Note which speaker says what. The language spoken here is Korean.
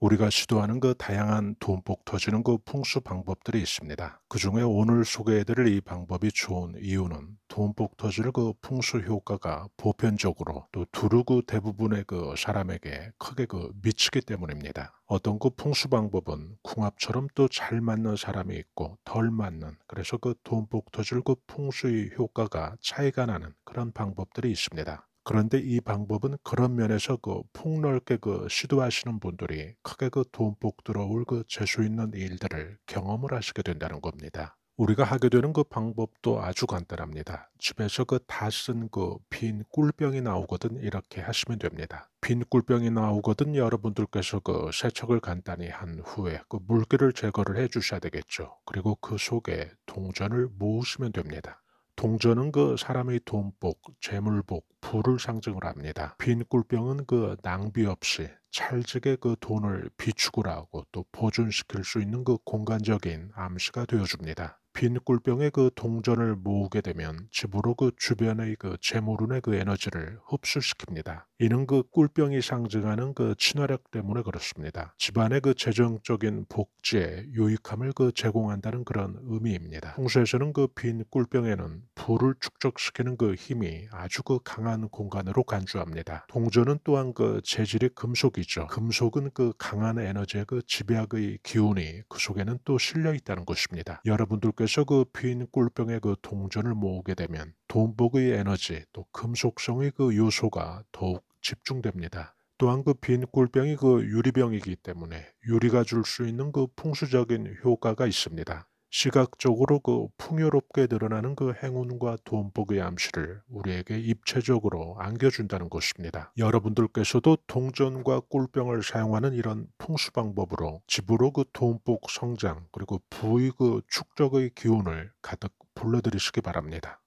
Speaker 1: 우리가 시도하는 그 다양한 돈복 터지는 그 풍수 방법들이 있습니다. 그 중에 오늘 소개해드릴 이 방법이 좋은 이유는 돈복 터질 그 풍수 효과가 보편적으로 또 두루그 대부분의 그 사람에게 크게 그 미치기 때문입니다. 어떤 그 풍수 방법은 궁합처럼 또 잘 맞는 사람이 있고 덜 맞는 그래서 그 돈복 터질 그 풍수의 효과가 차이가 나는 그런 방법들이 있습니다. 그런데 이 방법은 그런 면에서 그 폭넓게 그 시도하시는 분들이 크게 그 돈복 들어올 그 재수 있는 일들을 경험을 하시게 된다는 겁니다. 우리가 하게 되는 그 방법도 아주 간단합니다. 집에서 그 다 쓴 그 빈 꿀병이 나오거든 이렇게 하시면 됩니다. 빈 꿀병이 나오거든 여러분들께서 그 세척을 간단히 한 후에 그 물기를 제거를 해 주셔야 되겠죠. 그리고 그 속에 동전을 모으시면 됩니다. 동전은 그 사람의 돈복, 재물복, 부를 상징을 합니다. 빈 꿀병은 그 낭비 없이 찰지게 그 돈을 비축을 하고 또 보존시킬 수 있는 그 공간적인 암시가 되어줍니다. 빈 꿀병에 그 동전을 모으게 되면 집으로 그 주변의 그 재물운의 그 에너지를 흡수시킵니다. 이는 그 꿀병이 상징하는 그 친화력 때문에 그렇습니다. 집안의 그 재정적인 복지에 유익함을 그 제공한다는 그런 의미입니다. 풍수에서는 그 빈 꿀병에는 불을 축적시키는 그 힘이 아주 그 강한 공간으로 간주합니다. 동전은 또한 그 재질이 금속이죠. 금속은 그 강한 에너지의 그 집약의 기운이 그 속에는 또 실려 있다는 것입니다. 여러분들께서 그 빈 꿀병에 그 동전을 모으게 되면 돈복의 에너지 또 금속성의 그 요소가 더욱 집중됩니다. 또한 그 빈 꿀병이 그 유리병이기 때문에 유리가 줄 수 있는 그 풍수적인 효과가 있습니다. 시각적으로 그 풍요롭게 드러나는 그 행운과 돈복의 암시를 우리에게 입체적으로 안겨준다는 것입니다. 여러분들께서도 동전과 꿀병을 사용하는 이런 풍수 방법으로 집으로 그 돈복 성장 그리고 부의 그 축적의 기운을 가득 불러들이시기 바랍니다.